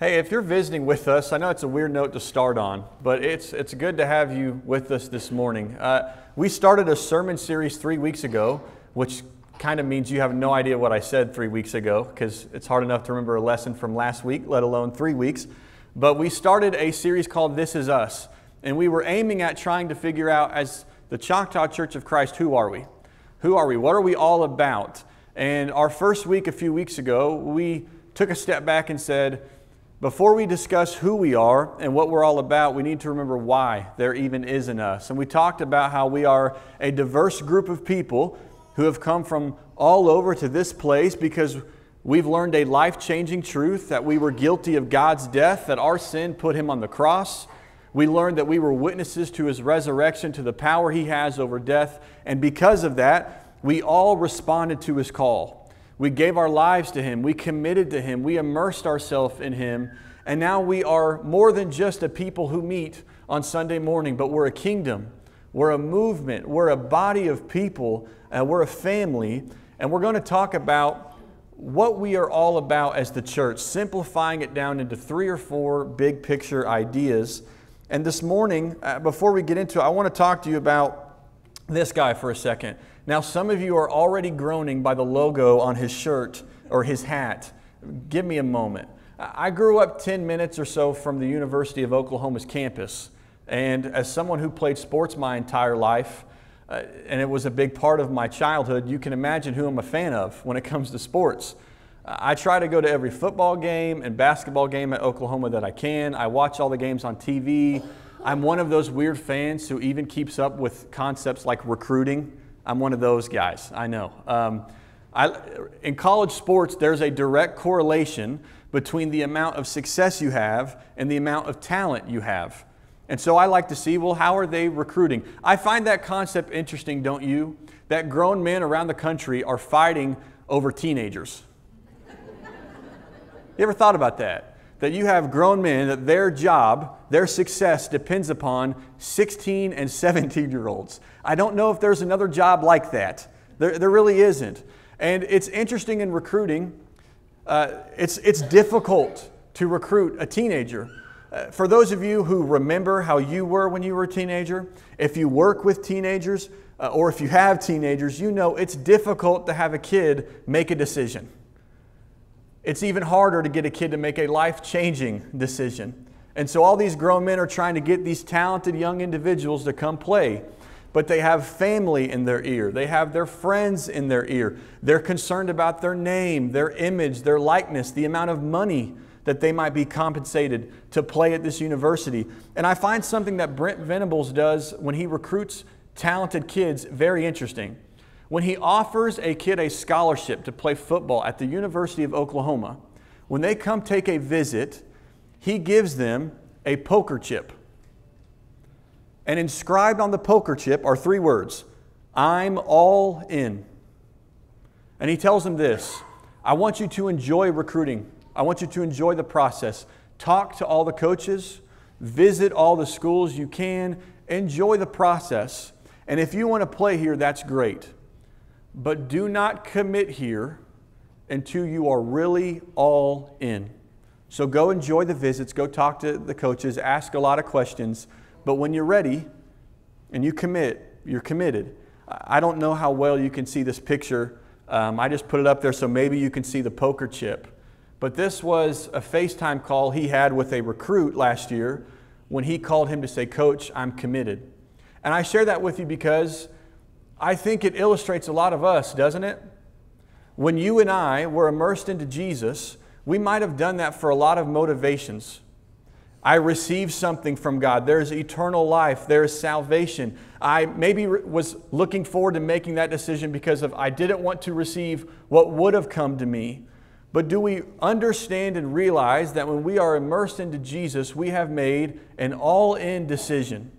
Hey, if you're visiting with us, I know it's a weird note to start on, but it's, it's good to have you with us this morning. Uh, we started a sermon series three weeks ago, which kind of means you have no idea what I said three weeks ago, because it's hard enough to remember a lesson from last week, let alone three weeks. But we started a series called This Is Us, and we were aiming at trying to figure out, as the Choctaw Church of Christ, who are we? Who are we? What are we all about? And our first week, a few weeks ago, we took a step back and said, before we discuss who we are and what we're all about, we need to remember why there even is in us. And we talked about how we are a diverse group of people who have come from all over to this place because we've learned a life changing truth that we were guilty of God's death, that our sin put him on the cross. We learned that we were witnesses to his resurrection, to the power he has over death. And because of that, we all responded to his call. We gave our lives to Him. We committed to Him. We immersed ourselves in Him. And now we are more than just a people who meet on Sunday morning, but we're a kingdom. We're a movement. We're a body of people. Uh, we're a family. And we're going to talk about what we are all about as the church, simplifying it down into three or four big picture ideas. And this morning, uh, before we get into it, I want to talk to you about this guy for a second. Now, some of you are already groaning by the logo on his shirt or his hat. Give me a moment. I grew up 10 minutes or so from the University of Oklahoma's campus. And as someone who played sports my entire life, uh, and it was a big part of my childhood, you can imagine who I'm a fan of when it comes to sports. I try to go to every football game and basketball game at Oklahoma that I can. I watch all the games on TV. I'm one of those weird fans who even keeps up with concepts like recruiting. I'm one of those guys, I know. Um, I, in college sports, there's a direct correlation between the amount of success you have and the amount of talent you have. And so I like to see, well, how are they recruiting? I find that concept interesting, don't you? That grown men around the country are fighting over teenagers. you ever thought about that? That you have grown men that their job, their success depends upon 16 and 17 year olds. I don't know if there's another job like that. There, there really isn't. And it's interesting in recruiting, uh, it's, it's difficult to recruit a teenager. Uh, for those of you who remember how you were when you were a teenager, if you work with teenagers uh, or if you have teenagers, you know it's difficult to have a kid make a decision. It's even harder to get a kid to make a life changing decision. And so all these grown men are trying to get these talented young individuals to come play. But they have family in their ear. They have their friends in their ear. They're concerned about their name, their image, their likeness, the amount of money that they might be compensated to play at this university. And I find something that Brent Venables does when he recruits talented kids very interesting when he offers a kid a scholarship to play football at the University of Oklahoma, when they come take a visit, he gives them a poker chip. And inscribed on the poker chip are three words I'm all in. And he tells them this I want you to enjoy recruiting, I want you to enjoy the process. Talk to all the coaches, visit all the schools you can, enjoy the process. And if you want to play here, that's great. But do not commit here until you are really all in. So go enjoy the visits, go talk to the coaches, ask a lot of questions. But when you're ready and you commit, you're committed. I don't know how well you can see this picture. Um, I just put it up there so maybe you can see the poker chip. But this was a FaceTime call he had with a recruit last year when he called him to say, Coach, I'm committed. And I share that with you because I think it illustrates a lot of us, doesn't it? When you and I were immersed into Jesus, we might have done that for a lot of motivations. I received something from God. There's eternal life. There's salvation. I maybe was looking forward to making that decision because of I didn't want to receive what would have come to me. But do we understand and realize that when we are immersed into Jesus, we have made an all in decision?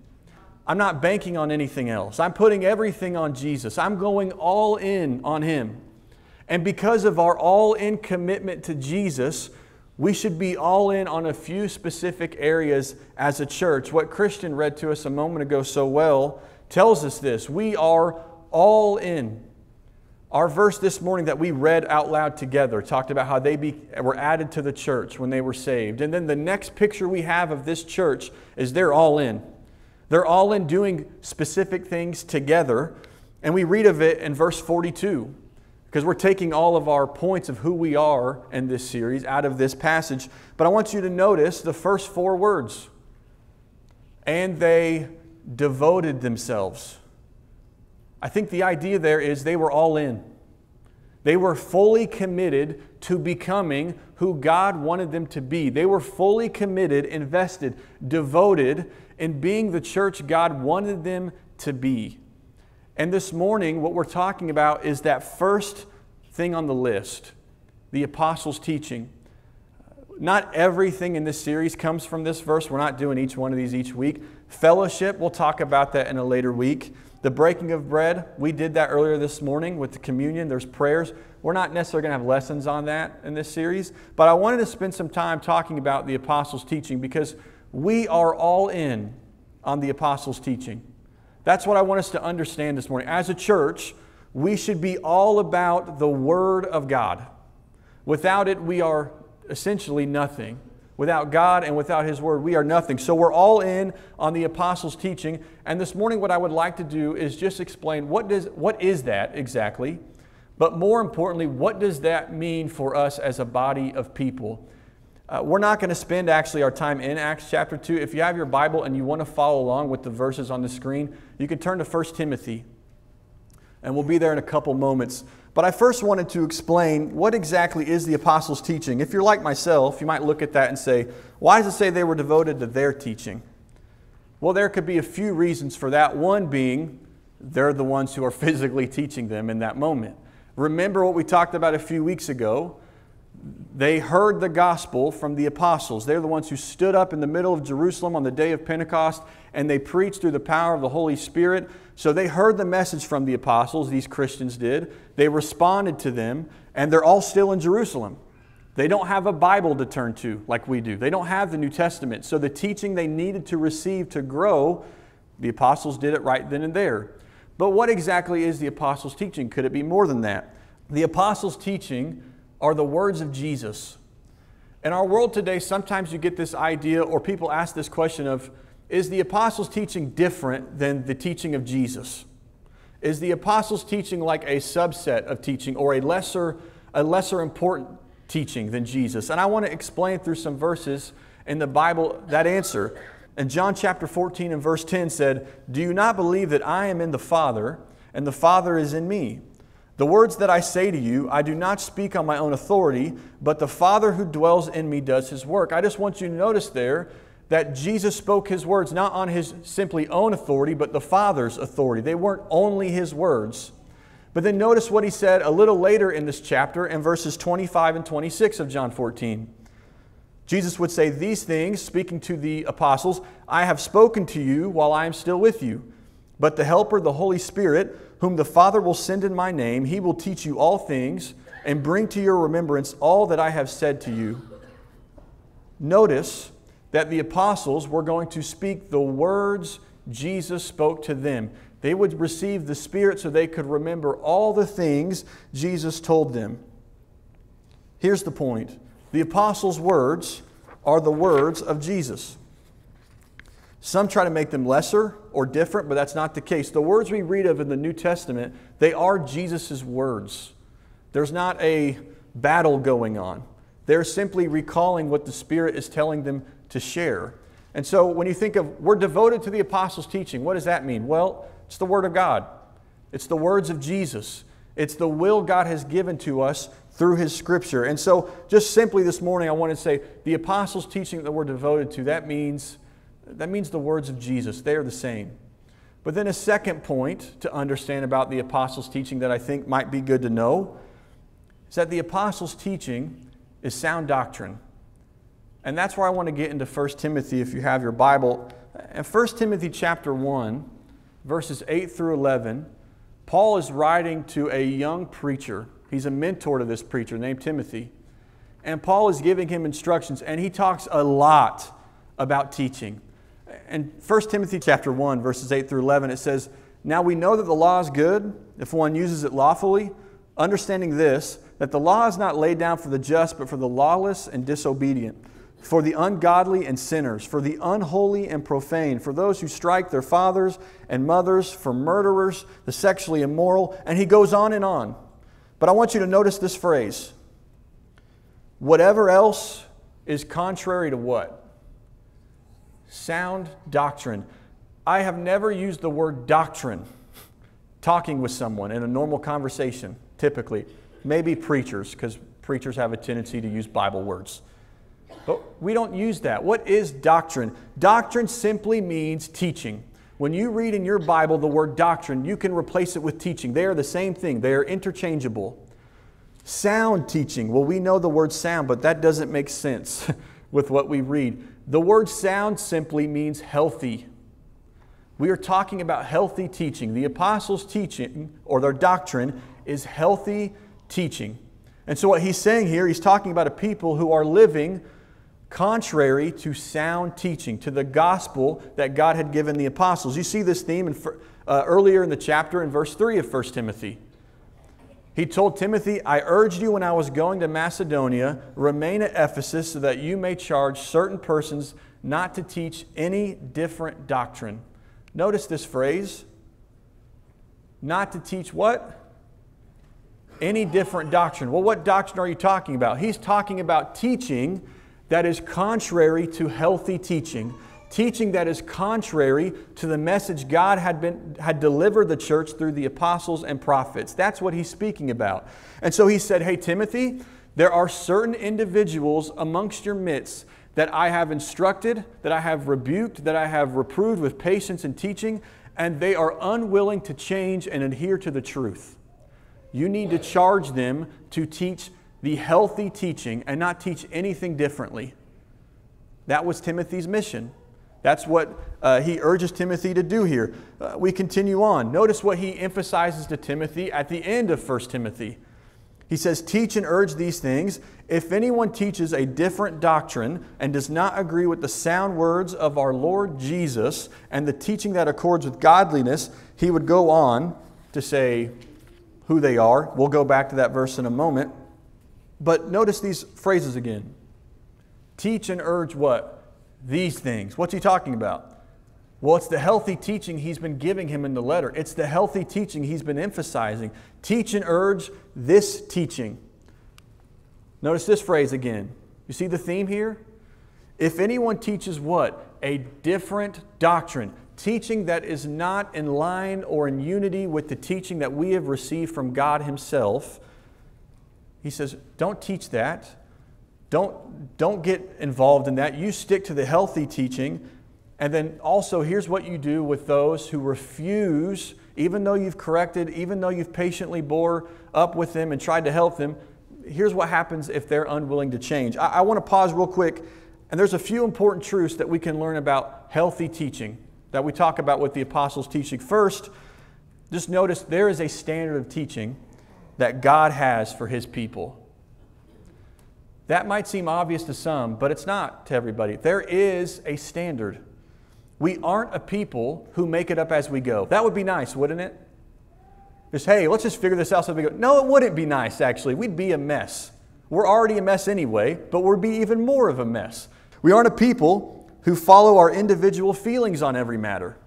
I'm not banking on anything else. I'm putting everything on Jesus. I'm going all in on Him. And because of our all in commitment to Jesus, we should be all in on a few specific areas as a church. What Christian read to us a moment ago so well tells us this. We are all in. Our verse this morning that we read out loud together talked about how they be, were added to the church when they were saved. And then the next picture we have of this church is they're all in. They're all in doing specific things together. And we read of it in verse 42 because we're taking all of our points of who we are in this series out of this passage. But I want you to notice the first four words. And they devoted themselves. I think the idea there is they were all in. They were fully committed to becoming who God wanted them to be. They were fully committed, invested, devoted in being the church God wanted them to be. And this morning, what we're talking about is that first thing on the list the apostles' teaching. Not everything in this series comes from this verse. We're not doing each one of these each week. Fellowship, we'll talk about that in a later week. The breaking of bread, we did that earlier this morning with the communion. There's prayers. We're not necessarily going to have lessons on that in this series, but I wanted to spend some time talking about the apostles' teaching because we are all in on the apostles' teaching. That's what I want us to understand this morning. As a church, we should be all about the Word of God. Without it, we are essentially nothing. Without God and without His Word, we are nothing. So we're all in on the apostles' teaching. And this morning, what I would like to do is just explain what, does, what is that exactly? But more importantly, what does that mean for us as a body of people? Uh, we're not going to spend actually our time in Acts chapter 2. If you have your Bible and you want to follow along with the verses on the screen, you can turn to 1 Timothy. And we'll be there in a couple moments. But I first wanted to explain what exactly is the apostles' teaching. If you're like myself, you might look at that and say, why does it say they were devoted to their teaching? Well, there could be a few reasons for that. One being, they're the ones who are physically teaching them in that moment. Remember what we talked about a few weeks ago they heard the gospel from the apostles. They're the ones who stood up in the middle of Jerusalem on the day of Pentecost and they preached through the power of the Holy Spirit. So they heard the message from the apostles, these Christians did. They responded to them, and they're all still in Jerusalem. They don't have a Bible to turn to like we do, they don't have the New Testament. So the teaching they needed to receive to grow, the apostles did it right then and there. But what exactly is the apostles' teaching? Could it be more than that? The apostles' teaching are the words of Jesus. In our world today, sometimes you get this idea, or people ask this question of, is the apostles' teaching different than the teaching of Jesus? Is the apostles' teaching like a subset of teaching or a lesser, a lesser important teaching than Jesus? And I want to explain through some verses in the Bible that answer. And John chapter 14 and verse 10 said, Do you not believe that I am in the Father, and the Father is in me? The words that I say to you, I do not speak on my own authority, but the Father who dwells in me does his work. I just want you to notice there that Jesus spoke his words not on his simply own authority, but the Father's authority. They weren't only his words. But then notice what he said a little later in this chapter in verses 25 and 26 of John 14. Jesus would say, These things, speaking to the apostles, I have spoken to you while I am still with you. But the Helper, the Holy Spirit, whom the Father will send in my name, he will teach you all things and bring to your remembrance all that I have said to you. Notice that the apostles were going to speak the words Jesus spoke to them. They would receive the Spirit so they could remember all the things Jesus told them. Here's the point the apostles' words are the words of Jesus. Some try to make them lesser or different, but that's not the case. The words we read of in the New Testament, they are Jesus' words. There's not a battle going on. They're simply recalling what the Spirit is telling them to share. And so when you think of we're devoted to the apostles' teaching, what does that mean? Well, it's the Word of God, it's the words of Jesus, it's the will God has given to us through His Scripture. And so, just simply this morning, I want to say the apostles' teaching that we're devoted to, that means that means the words of Jesus, they are the same. But then a second point to understand about the apostles' teaching that I think might be good to know is that the apostles' teaching is sound doctrine. And that's where I want to get into 1 Timothy if you have your Bible. In 1 Timothy chapter 1, verses 8 through 11, Paul is writing to a young preacher. He's a mentor to this preacher named Timothy. And Paul is giving him instructions, and he talks a lot about teaching in 1 Timothy chapter 1, verses 8 through 11, it says, Now we know that the law is good if one uses it lawfully, understanding this, that the law is not laid down for the just, but for the lawless and disobedient, for the ungodly and sinners, for the unholy and profane, for those who strike their fathers and mothers, for murderers, the sexually immoral, and he goes on and on. But I want you to notice this phrase whatever else is contrary to what? Sound doctrine. I have never used the word doctrine talking with someone in a normal conversation, typically. Maybe preachers, because preachers have a tendency to use Bible words. But we don't use that. What is doctrine? Doctrine simply means teaching. When you read in your Bible the word doctrine, you can replace it with teaching. They are the same thing, they are interchangeable. Sound teaching. Well, we know the word sound, but that doesn't make sense with what we read. The word sound simply means healthy. We are talking about healthy teaching. The apostles' teaching, or their doctrine, is healthy teaching. And so, what he's saying here, he's talking about a people who are living contrary to sound teaching, to the gospel that God had given the apostles. You see this theme in, uh, earlier in the chapter in verse 3 of 1 Timothy. He told Timothy, I urged you when I was going to Macedonia, remain at Ephesus so that you may charge certain persons not to teach any different doctrine. Notice this phrase not to teach what? Any different doctrine. Well, what doctrine are you talking about? He's talking about teaching that is contrary to healthy teaching, teaching that is contrary to the message God had, been, had delivered the church through the apostles and prophets. That's what he's speaking about. And so he said, Hey, Timothy, there are certain individuals amongst your midst that I have instructed, that I have rebuked, that I have reproved with patience and teaching, and they are unwilling to change and adhere to the truth. You need to charge them to teach the healthy teaching and not teach anything differently. That was Timothy's mission. That's what uh, he urges Timothy to do here. Uh, we continue on. Notice what he emphasizes to Timothy at the end of 1 Timothy. He says, Teach and urge these things. If anyone teaches a different doctrine and does not agree with the sound words of our Lord Jesus and the teaching that accords with godliness, he would go on to say who they are. We'll go back to that verse in a moment. But notice these phrases again teach and urge what? These things. What's he talking about? Well, it's the healthy teaching he's been giving him in the letter. It's the healthy teaching he's been emphasizing. Teach and urge this teaching. Notice this phrase again. You see the theme here? If anyone teaches what? A different doctrine, teaching that is not in line or in unity with the teaching that we have received from God Himself, he says, don't teach that. Don't, don't get involved in that. You stick to the healthy teaching. And then also, here's what you do with those who refuse, even though you've corrected, even though you've patiently bore up with them and tried to help them. Here's what happens if they're unwilling to change. I, I want to pause real quick. And there's a few important truths that we can learn about healthy teaching that we talk about with the apostles' teaching. First, just notice there is a standard of teaching that God has for His people. That might seem obvious to some, but it's not to everybody. There is a standard. We aren't a people who make it up as we go. That would be nice, wouldn't it? Just, hey, let's just figure this out as we go. No, it wouldn't be nice, actually. We'd be a mess. We're already a mess anyway, but we'd be even more of a mess. We aren't a people who follow our individual feelings on every matter.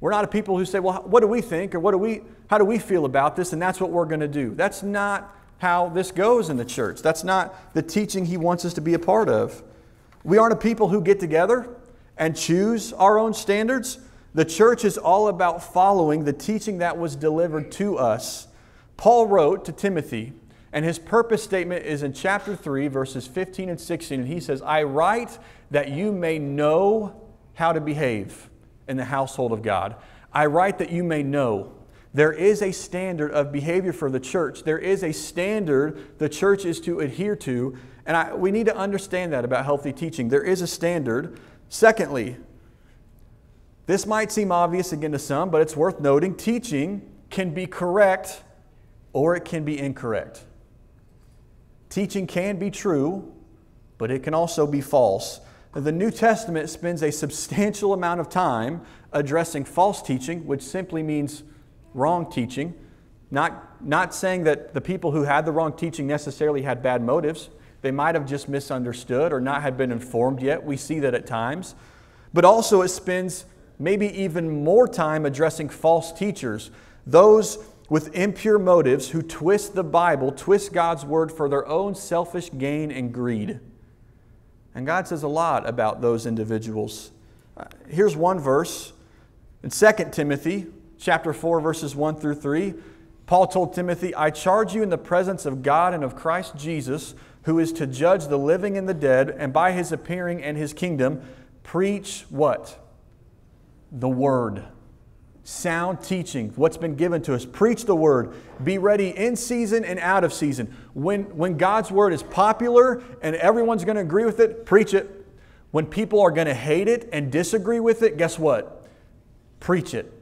We're not a people who say, well, what do we think or what do we, how do we feel about this? And that's what we're going to do. That's not how this goes in the church. That's not the teaching he wants us to be a part of. We aren't a people who get together and choose our own standards. The church is all about following the teaching that was delivered to us. Paul wrote to Timothy, and his purpose statement is in chapter 3, verses 15 and 16. And he says, I write that you may know how to behave in the household of God. I write that you may know. There is a standard of behavior for the church. There is a standard the church is to adhere to. And I, we need to understand that about healthy teaching. There is a standard. Secondly, this might seem obvious again to some, but it's worth noting teaching can be correct or it can be incorrect. Teaching can be true, but it can also be false. The New Testament spends a substantial amount of time addressing false teaching, which simply means wrong teaching, not, not saying that the people who had the wrong teaching necessarily had bad motives. They might have just misunderstood or not had been informed yet. We see that at times. But also, it spends maybe even more time addressing false teachers, those with impure motives who twist the Bible, twist God's word for their own selfish gain and greed. And God says a lot about those individuals. Uh, here's one verse in 2 Timothy chapter 4 verses 1 through 3. Paul told Timothy, "I charge you in the presence of God and of Christ Jesus, who is to judge the living and the dead, and by his appearing and his kingdom, preach what? The word." sound teaching, what's been given to us. Preach the word. Be ready in season and out of season. When, when God's word is popular and everyone's going to agree with it, preach it. When people are going to hate it and disagree with it, guess what? Preach it.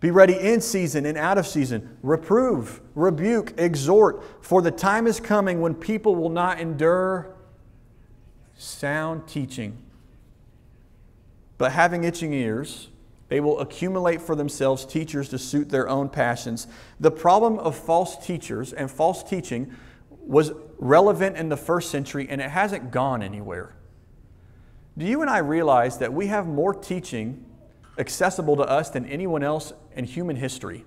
Be ready in season and out of season. Reprove, rebuke, exhort, for the time is coming when people will not endure sound teaching. But having itching ears, they will accumulate for themselves teachers to suit their own passions. The problem of false teachers and false teaching was relevant in the first century and it hasn't gone anywhere. Do you and I realize that we have more teaching accessible to us than anyone else in human history?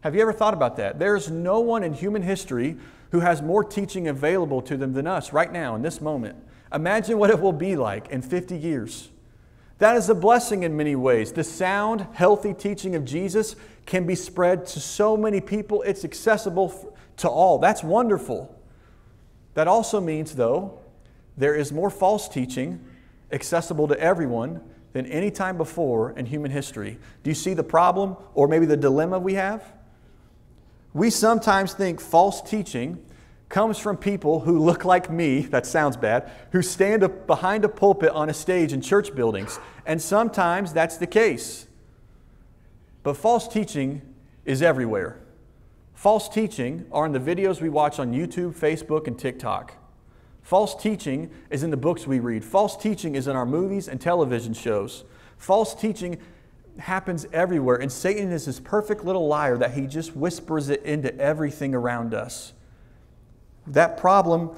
Have you ever thought about that? There's no one in human history who has more teaching available to them than us right now in this moment. Imagine what it will be like in 50 years. That is a blessing in many ways. The sound, healthy teaching of Jesus can be spread to so many people, it's accessible to all. That's wonderful. That also means, though, there is more false teaching accessible to everyone than any time before in human history. Do you see the problem or maybe the dilemma we have? We sometimes think false teaching comes from people who look like me, that sounds bad, who stand up behind a pulpit on a stage in church buildings. And sometimes that's the case. But false teaching is everywhere. False teaching are in the videos we watch on YouTube, Facebook, and TikTok. False teaching is in the books we read. False teaching is in our movies and television shows. False teaching happens everywhere, and Satan is this perfect little liar that he just whispers it into everything around us. That problem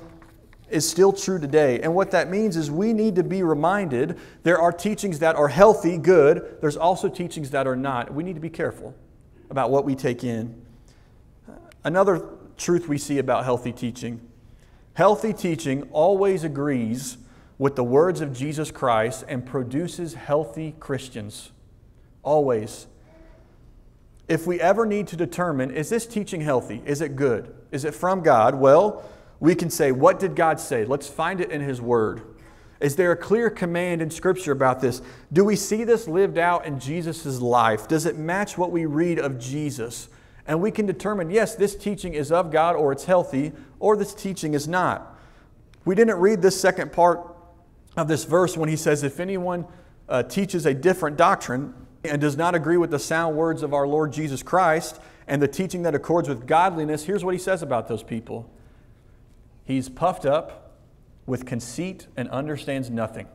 is still true today. And what that means is we need to be reminded there are teachings that are healthy, good. There's also teachings that are not. We need to be careful about what we take in. Another truth we see about healthy teaching healthy teaching always agrees with the words of Jesus Christ and produces healthy Christians. Always. If we ever need to determine, is this teaching healthy? Is it good? Is it from God? Well, we can say, what did God say? Let's find it in His Word. Is there a clear command in Scripture about this? Do we see this lived out in Jesus' life? Does it match what we read of Jesus? And we can determine, yes, this teaching is of God or it's healthy, or this teaching is not. We didn't read this second part of this verse when he says, if anyone uh, teaches a different doctrine and does not agree with the sound words of our Lord Jesus Christ, and the teaching that accords with godliness, here's what he says about those people He's puffed up with conceit and understands nothing.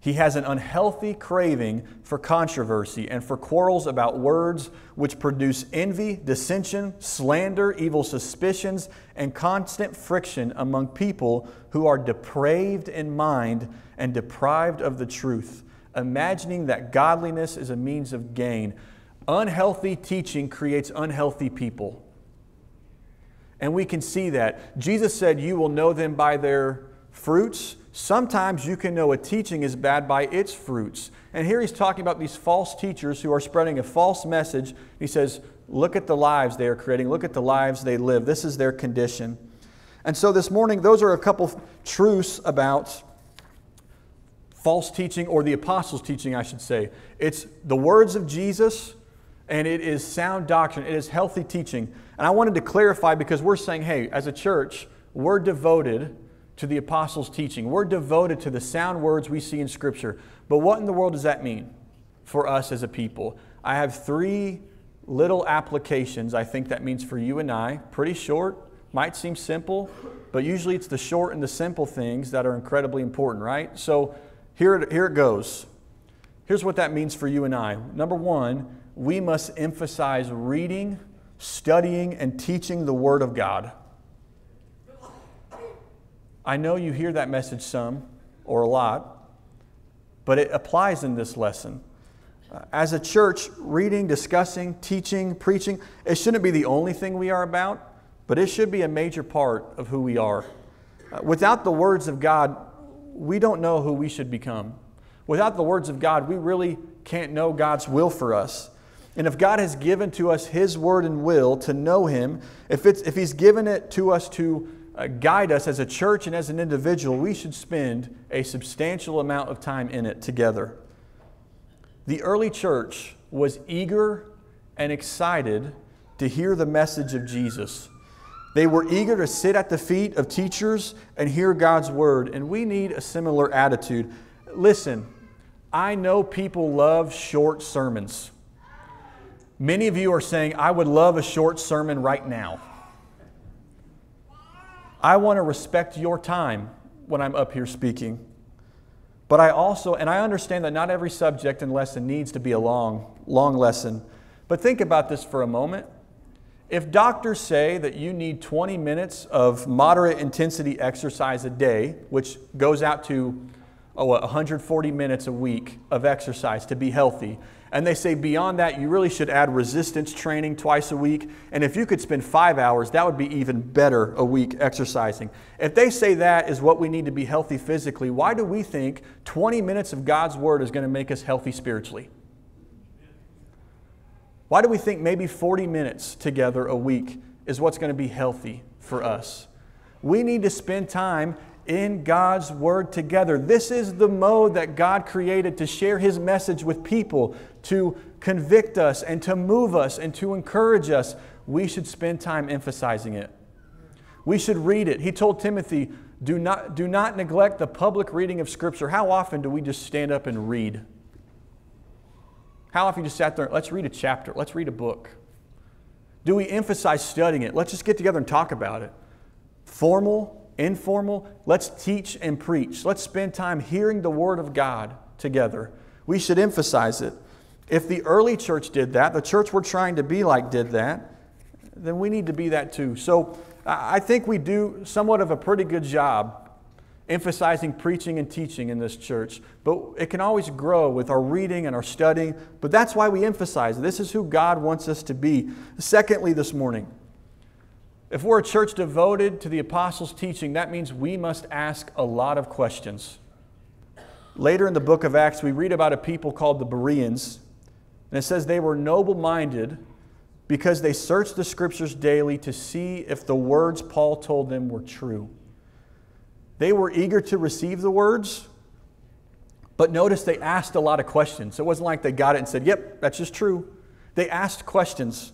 He has an unhealthy craving for controversy and for quarrels about words which produce envy, dissension, slander, evil suspicions, and constant friction among people who are depraved in mind and deprived of the truth, imagining that godliness is a means of gain. Unhealthy teaching creates unhealthy people. And we can see that. Jesus said, You will know them by their fruits. Sometimes you can know a teaching is bad by its fruits. And here he's talking about these false teachers who are spreading a false message. He says, Look at the lives they are creating, look at the lives they live. This is their condition. And so this morning, those are a couple truths about false teaching, or the apostles' teaching, I should say. It's the words of Jesus and it is sound doctrine, it is healthy teaching. And I wanted to clarify because we're saying, hey, as a church, we're devoted to the apostles' teaching. We're devoted to the sound words we see in Scripture. But what in the world does that mean for us as a people? I have three little applications I think that means for you and I. Pretty short, might seem simple, but usually it's the short and the simple things that are incredibly important, right? So here it, here it goes. Here's what that means for you and I. Number one, we must emphasize reading studying and teaching the Word of God. I know you hear that message some or a lot, but it applies in this lesson. Uh, as a church, reading, discussing, teaching, preaching, it shouldn't be the only thing we are about, but it should be a major part of who we are. Uh, without the words of God, we don't know who we should become. Without the words of God, we really can't know God's will for us. And if God has given to us His word and will to know Him, if, it's, if He's given it to us to Uh, guide us as a church and as an individual, we should spend a substantial amount of time in it together. The early church was eager and excited to hear the message of Jesus. They were eager to sit at the feet of teachers and hear God's word, and we need a similar attitude. Listen, I know people love short sermons. Many of you are saying, I would love a short sermon right now. I want to respect your time when I'm up here speaking. But I also, and I understand that not every subject and lesson needs to be a long, long lesson. But think about this for a moment. If doctors say that you need 20 minutes of moderate intensity exercise a day, which goes out to oh, 140 minutes a week of exercise to be healthy, and they say beyond that, you really should add resistance training twice a week. And if you could spend five hours, that would be even better a week exercising. If they say that is what we need to be healthy physically, why do we think 20 minutes of God's Word is going to make us healthy spiritually? Why do we think maybe 40 minutes together a week is what's going to be healthy for us? We need to spend time in God's Word together. This is the mode that God created to share His message with people, to convict us and to move us and to encourage us. We should spend time emphasizing it. We should read it. He told Timothy, do not, do not neglect the public reading of Scripture. How often do we just stand up and read? How often you just sat there, let's read a chapter, let's read a book? Do we emphasize studying it? Let's just get together and talk about it. Formal, informal, let's teach and preach. Let's spend time hearing the Word of God together. We should emphasize it. If the early church did that, the church we're trying to be like did that, then we need to be that too. So I think we do somewhat of a pretty good job emphasizing preaching and teaching in this church, but it can always grow with our reading and our studying. But that's why we emphasize this is who God wants us to be. Secondly, this morning, if we're a church devoted to the apostles' teaching, that means we must ask a lot of questions. Later in the book of Acts, we read about a people called the Bereans, and it says they were noble minded because they searched the scriptures daily to see if the words Paul told them were true. They were eager to receive the words, but notice they asked a lot of questions. It wasn't like they got it and said, Yep, that's just true. They asked questions.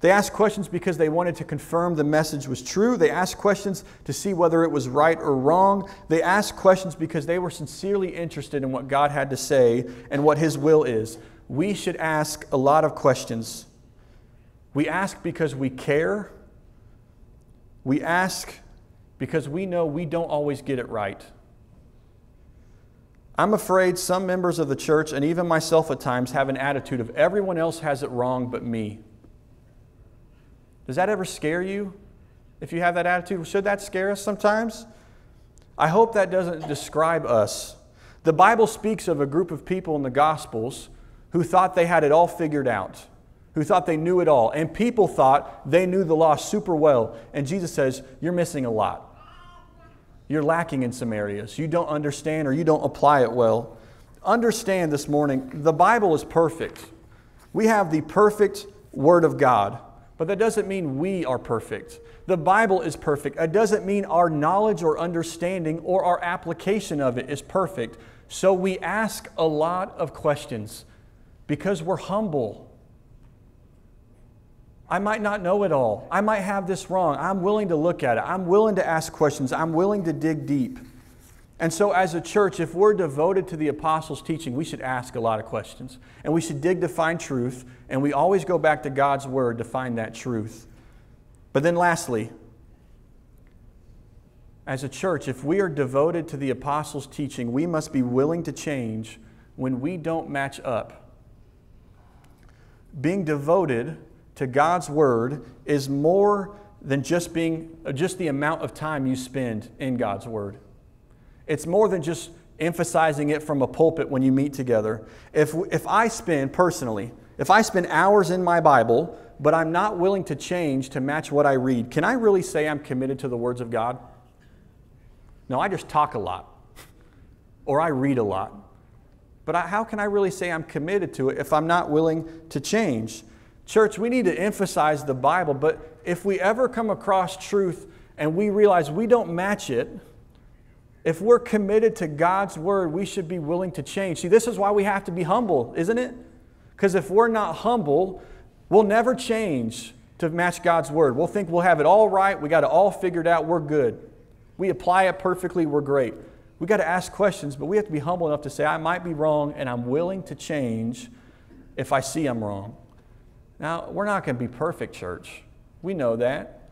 They asked questions because they wanted to confirm the message was true. They asked questions to see whether it was right or wrong. They asked questions because they were sincerely interested in what God had to say and what His will is. We should ask a lot of questions. We ask because we care. We ask because we know we don't always get it right. I'm afraid some members of the church, and even myself at times, have an attitude of everyone else has it wrong but me. Does that ever scare you? If you have that attitude, should that scare us sometimes? I hope that doesn't describe us. The Bible speaks of a group of people in the Gospels who thought they had it all figured out, who thought they knew it all. And people thought they knew the law super well. And Jesus says, You're missing a lot. You're lacking in some areas. You don't understand or you don't apply it well. Understand this morning, the Bible is perfect. We have the perfect Word of God. But that doesn't mean we are perfect. The Bible is perfect. It doesn't mean our knowledge or understanding or our application of it is perfect. So we ask a lot of questions because we're humble. I might not know it all. I might have this wrong. I'm willing to look at it. I'm willing to ask questions. I'm willing to dig deep. And so, as a church, if we're devoted to the apostles' teaching, we should ask a lot of questions. And we should dig to find truth. And we always go back to God's word to find that truth. But then, lastly, as a church, if we are devoted to the apostles' teaching, we must be willing to change when we don't match up. Being devoted to God's Word is more than just being just the amount of time you spend in God's Word. It's more than just emphasizing it from a pulpit when you meet together. If, if I spend personally, if I spend hours in my Bible, but I'm not willing to change to match what I read, can I really say I'm committed to the words of God? No, I just talk a lot or I read a lot. But how can I really say I'm committed to it if I'm not willing to change? Church, we need to emphasize the Bible, but if we ever come across truth and we realize we don't match it, if we're committed to God's word, we should be willing to change. See, this is why we have to be humble, isn't it? Because if we're not humble, we'll never change to match God's word. We'll think we'll have it all right, we got it all figured out, we're good. We apply it perfectly, we're great. We got to ask questions, but we have to be humble enough to say, I might be wrong, and I'm willing to change if I see I'm wrong. Now, we're not going to be perfect, church. We know that.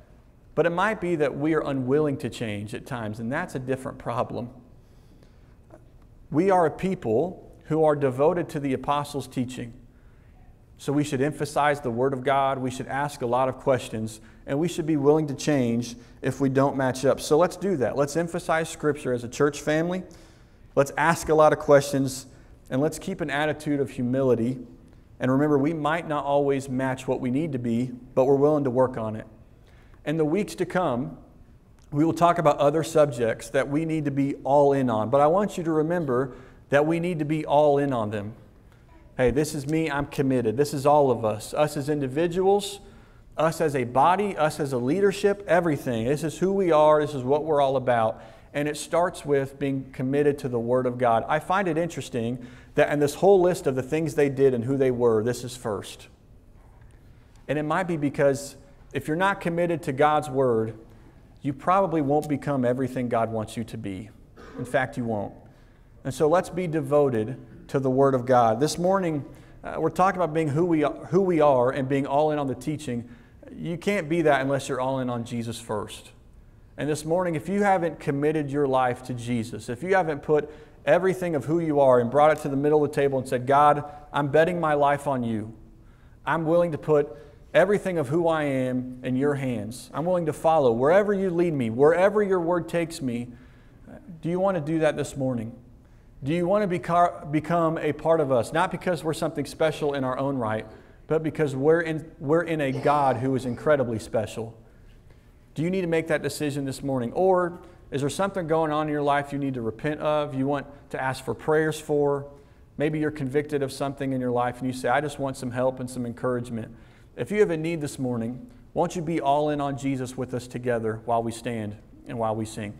But it might be that we are unwilling to change at times, and that's a different problem. We are a people who are devoted to the apostles' teaching. So we should emphasize the Word of God. We should ask a lot of questions, and we should be willing to change if we don't match up. So let's do that. Let's emphasize Scripture as a church family. Let's ask a lot of questions, and let's keep an attitude of humility. And remember, we might not always match what we need to be, but we're willing to work on it. In the weeks to come, we will talk about other subjects that we need to be all in on. But I want you to remember that we need to be all in on them. Hey, this is me, I'm committed. This is all of us. Us as individuals, us as a body, us as a leadership, everything. This is who we are, this is what we're all about. And it starts with being committed to the Word of God. I find it interesting that in this whole list of the things they did and who they were, this is first. And it might be because if you're not committed to God's word, you probably won't become everything God wants you to be. In fact, you won't. And so let's be devoted to the word of God. This morning, uh, we're talking about being who we, are, who we are and being all in on the teaching. You can't be that unless you're all in on Jesus first. And this morning, if you haven't committed your life to Jesus, if you haven't put everything of who you are and brought it to the middle of the table and said, God, I'm betting my life on you. I'm willing to put everything of who I am in your hands. I'm willing to follow wherever you lead me, wherever your word takes me. Do you want to do that this morning? Do you want to become a part of us? Not because we're something special in our own right, but because we're in, we're in a God who is incredibly special. Do you need to make that decision this morning? Or is there something going on in your life you need to repent of? You want to ask for prayers for? Maybe you're convicted of something in your life and you say, I just want some help and some encouragement. If you have a need this morning, won't you be all in on Jesus with us together while we stand and while we sing?